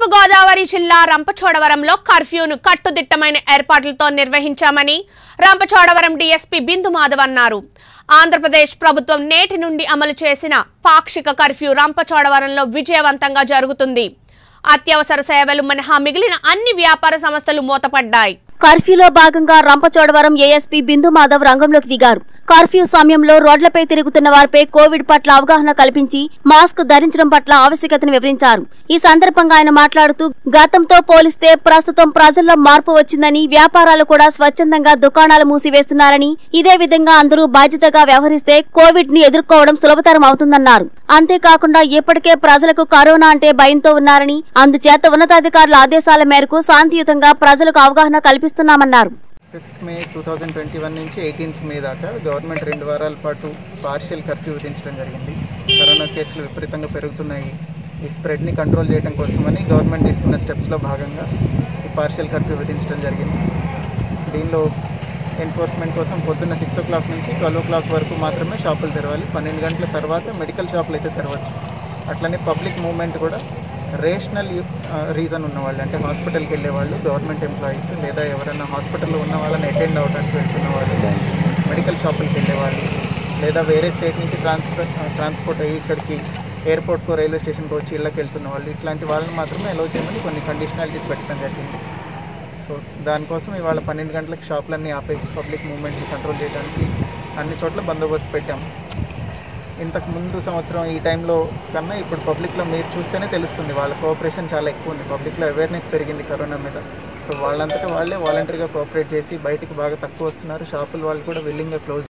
తూర్పుగోదావరి జిల్లా రంపచోడవరంలో కర్ఫ్యూను కట్టుదిట్టమైన ఏర్పాట్లతో నిర్వహించామని రంపచోడవరం డీఎస్పీ బిందు మాధవ్ అన్నారు. ఆంధ్రప్రదేశ్ ప్రభుత్వం నేటి నుండి అమలు చేసిన పాక్షిక కర్ఫ్యూ రంపచోడవరంలో విజయవంతంగా జరుగుతుంది. అత్యవసర సేవలు మినహా మిగిలిన అన్ని వ్యాపార సంస్థలు మూతపడ్డాయి. కర్ఫ్యూలో భాగంగా రంపచోడవరం ఏఎస్పీ బిందు మాధవ్ రంగంలోకి దిగారు. కర్ఫ్యూ సమయంలో రోడ్లపై తిరుగుతున్న వారిపై కోవిడ్ పట్ల అవగాహన కల్పించి మాస్క్ ధరించడం పట్ల ఆవశ్యకతను వివరించారు. ఈ సందర్భంగా ఆయన మాట్లాడుతూ గతంతో పోలిస్తే ప్రస్తుతం ప్రజల్లో మార్పు వచ్చిందని వ్యాపారాలు కూడా స్వచ్ఛందంగా దుకాణాలు మూసివేస్తున్నారని ఇదే విధంగా అందరూ బాధ్యతగా వ్యవహరిస్తే కోవిడ్ని ఎదుర్కోవడం సులభతరం అవుతుందన్నారు. అంతేకాకుండా ఇప్పటికే ప్రజలకు కరోనా అంటే భయంతో ఉన్నారని అందుచేత ఉన్నతాధికారుల ఆదేశాల మేరకు శాంతియుతంగా ప్రజలకు అవగాహన కల్పిస్తున్నామన్నారు fifth May two thousand twenty one నుంచి ఎయిటీన్త్ మే దాకా గవర్నమెంట్ రెండు వారాల పాటు పార్షియల్ కర్ఫ్యూ విధించడం జరిగింది. కరోనా కేసులు విపరీతంగా పెరుగుతున్నాయి. ఈ స్ప్రెడ్ని కంట్రోల్ చేయడం కోసమని గవర్నమెంట్ తీసుకున్న స్టెప్స్లో భాగంగా ఈ పార్షియల్ కర్ఫ్యూ విధించడం జరిగింది. దీనిలో ఎన్ఫోర్స్మెంట్ కోసం పొద్దున్న సిక్స్ ఓ క్లాక్ నుంచి ట్వెల్వ్ ఓ క్లాక్ వరకు మాత్రమే షాపులు తెరవాలి. పన్నెండు గంటల తర్వాత మెడికల్ షాపులు అయితే తెరవచ్చు. అట్లనే పబ్లిక్ మూవ్మెంట్ కూడా రేషనల్ రీజన్ uh, ఉన్నవాళ్ళు అంటే హాస్పిటల్కి వెళ్ళే వాళ్ళు గవర్నమెంట్ ఎంప్లాయీస్ లేదా ఎవరైనా హాస్పిటల్లో ఉన్న వాళ్ళని అటెండ్ అవ్వడానికి వెళ్తున్న వాళ్ళు మెడికల్ షాపులకి వెళ్ళేవాళ్ళు లేదా వేరే స్టేట్ నుంచి ట్రాన్స్ఫర్ ట్రాన్స్పోర్ట్ uh, అయ్యి ఇక్కడికి ఎయిర్పోర్ట్కో రైల్వే స్టేషన్కి వచ్చి ఇళ్ళకి వెళ్తున్న వాళ్ళు ఇట్లాంటి వాళ్ళని మాత్రమే అలౌ చేయమని కొన్ని కండిషనాలిటీస్ పెట్టడం జరిగింది. సో దానికోసం ఇవాళ పన్నెండు గంటలకు షాపులన్నీ ఆపేసి పబ్లిక్ మూవ్మెంట్ని కంట్రోల్ చేయడానికి అన్ని చోట్ల బందోబస్తు పెట్టాము ఇంతకు ముందు సంవత్సరం ఈ టైంలో కన్నా ఇప్పుడు పబ్లిక్లో మీరు చూస్తేనే తెలుస్తుంది వాళ్ళ కోఆపరేషన్ చాలా ఎక్కువ ఉంది. పబ్లిక్లో అవేర్నెస్ పెరిగింది కరోనా మీద. సో వాళ్ళంతటా వాళ్ళే వాలంటరీగా కోఆపరేట్ చేసి బయటకు బాగా తక్కువ వస్తున్నారు. షాపులు వాళ్ళు కూడా విల్లింగ్గా క్లోజ్